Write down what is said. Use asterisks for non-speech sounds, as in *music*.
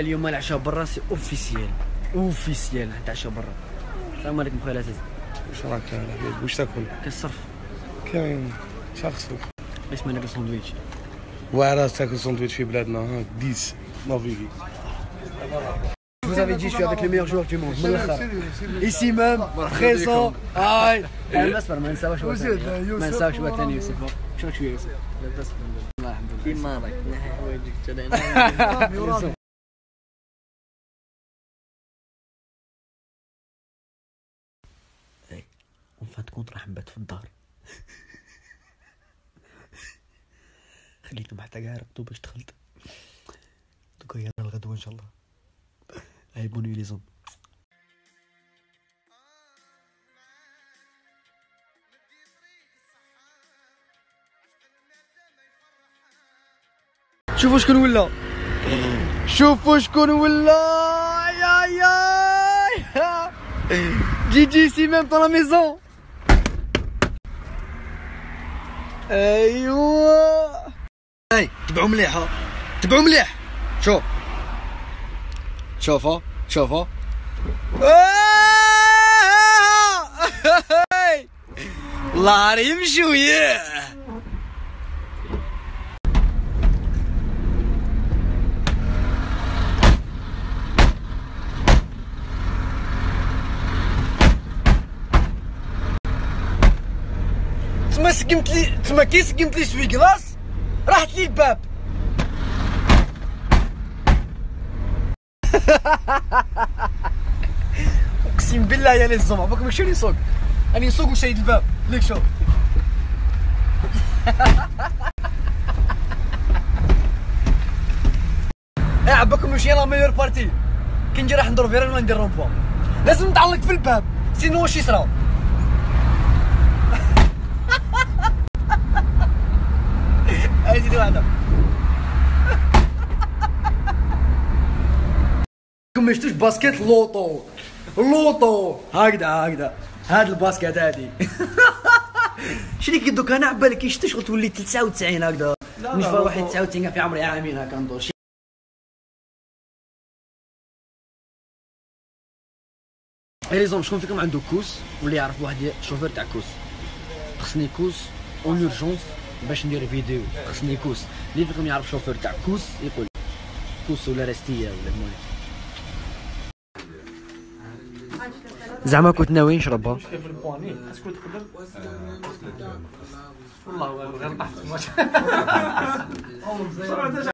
اليوم العشاء برا c'est officiel officiel نتعشى برا. السلام عليكم خويا العزيز. واش راك الحبيب واش تاكل؟ كالصرف. كاين. شخصك باش ما ناكل ساندويتش. واعر تاكل ساندويتش في بلادنا ها 10 ما فيكي Vous avez dit je suis avec les meilleurs joueurs du monde. Ici même présent هاي أنا اصبر ما en fin de compte راح نبات في الدار. خليتهم حتى كاع رقدوا باش دخلت دوكا يلا الغدوة إن شاء الله. هاي bonne nuit les gens شوفوا شكون ولا. شوفوا شكون ولا. يا يا جي جي سي ميم la maison ايوا هاي تبعوا مليح تبعوا مليح. شوف. شوفوا شوفوا *laughs* الله يمشوا ياه تما سقمت لي تما كي سقمت لي شوي كلاص راحت لي الباب. *laughs* أقسم بالله يا لي الزمع باك ماشي اللي يسوق راني نسوق وشايد الباب. ليك شوف *laughs* إيه عباكم ماشي لا ميور بارتي كي نجي راح ندور فيران ولا ندير رومبوا لازم نتعلق في الباب. سينو واش يصرا ما شفتوش باسكيت لوطو. لوطو. هكذا هكذا. هاد الباسكيت هادي. شنو كي دوك أنا عبالك كي شغل تولي 99 هكذا؟ نشوف واحد 99 في عمري عامين هكا ندور. اي ليزون شكون فيكم عنده كوس؟ ولا يعرف واحد شوفير تاع كوس. خصني كوس اون اورجونس باش ندير فيديو. خصني كوس. اللي فيكم يعرف شوفير تاع كوس يقول كوس ولا رستية ولا المهم زعما كنت ناوي نشربها في البواني اسكو تقدر والله غير طحت *laughs*